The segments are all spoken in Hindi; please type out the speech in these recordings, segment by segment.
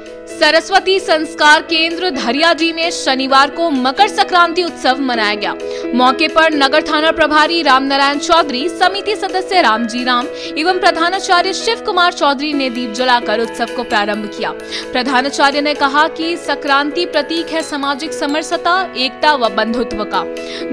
सरस्वती संस्कार केंद्र धरिया जी में शनिवार को मकर संक्रांति उत्सव मनाया गया। मौके पर नगर थाना प्रभारी रामनारायण चौधरी, समिति सदस्य रामजी राम एवं प्रधानाचार्य शिव कुमार चौधरी ने दीप जलाकर उत्सव को प्रारंभ किया। प्रधानाचार्य ने कहा कि संक्रांति प्रतीक है सामाजिक समरसता, एकता व बंधुत्व का।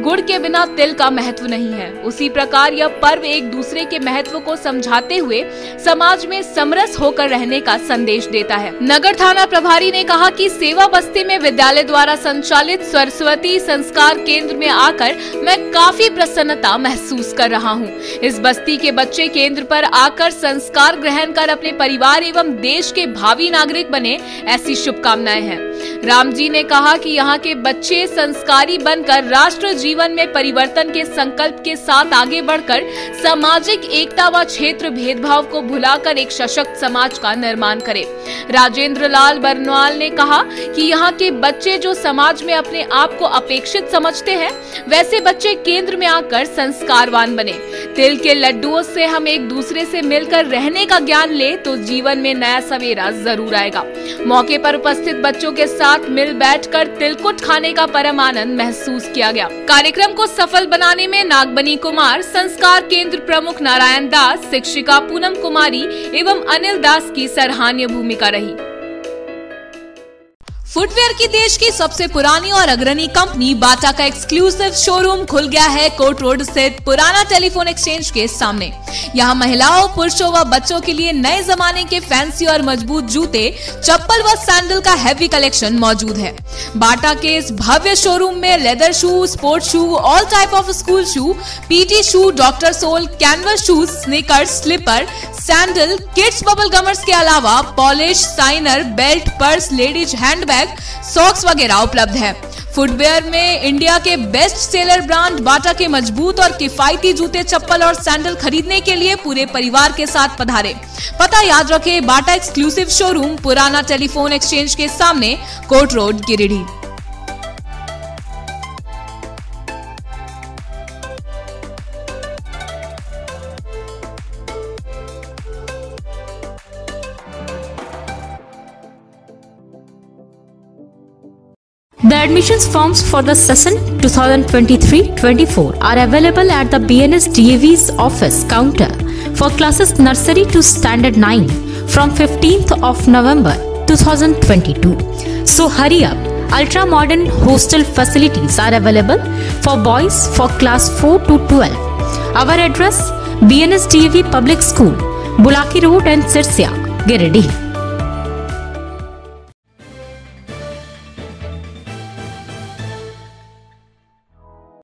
गुड़ के बिना तिल का महत्व नहीं है। उसी प्रकार यह पर्व एक दूसरे के महत्व को समझाते हुए समाज में समरस होकर रहने का संदेश देता है। नगर थाना प्रभारी ने कहा कि सेवा बस्ती में विद्यालय द्वारा संचालित सरस्वती संस्कार केंद्र में आकर मैं काफ़ी प्रसन्नता महसूस कर रहा हूँ। इस बस्ती के बच्चे केंद्र पर आकर संस्कार ग्रहण कर अपने परिवार एवं देश के भावी नागरिक बने, ऐसी शुभकामनाएँ हैं राम जी ने कहा कि यहाँ के बच्चे संस्कारी बनकर राष्ट्र जीवन में परिवर्तन के संकल्प के साथ आगे बढ़कर सामाजिक एकता व क्षेत्र भेदभाव को भुलाकर एक सशक्त समाज का निर्माण करें। राजेंद्र लाल बरनवाल ने कहा कि यहाँ के बच्चे जो समाज में अपने आप को अपेक्षित समझते हैं, वैसे बच्चे केंद्र में आकर संस्कारवान बने। तिल के लड्डुओं से हम एक दूसरे से मिलकर रहने का ज्ञान ले तो जीवन में नया सवेरा ज़रूर आएगा। मौके पर उपस्थित बच्चों के साथ मिल बैठकर तिलकुट खाने का परम आनंद महसूस किया गया। कार्यक्रम को सफल बनाने में नागबनी कुमार, संस्कार केंद्र प्रमुख नारायण दास, शिक्षिका पूनम कुमारी एवं अनिल दास की सराहनीय भूमिका रही। फुटवेयर की देश की सबसे पुरानी और अग्रणी कंपनी बाटा का एक्सक्लूसिव शोरूम खुल गया है कोट रोड स्थित पुराना टेलीफोन एक्सचेंज के सामने। यहाँ महिलाओं, पुरुषों व बच्चों के लिए नए जमाने के फैंसी और मज़बूत जूते, चप्पल व सैंडल का हैवी कलेक्शन मौजूद है। बाटा के इस भव्य शोरूम में leather shoe sport shoe all type of school shoe PT shoe doctor sole canvas shoes sneaker slipper sandal kids bubble gummers के अलावा polish shiner belt purse ladies handbag socks वगैरह उपलब्ध है। फुटवेयर में इंडिया के बेस्ट सेलर ब्रांड बाटा के मज़बूत और किफायती जूते, चप्पल और सैंडल खरीदने के लिए पूरे परिवार के साथ पधारे। पता याद रखें बाटा एक्सक्लूसिव शोरूम पुराना टेलीफोन एक्सचेंज के सामने court road Giridih. The admissions forms for the session 2023-24 are available at the BNS DAV's office counter for classes nursery to standard 9 from 15th of November 2022. So hurry up. Ultra modern hostel facilities are available for boys for class 4 to 12. Our address BNS DAV Public School, Bulaki Road and Sirsia, Giridih.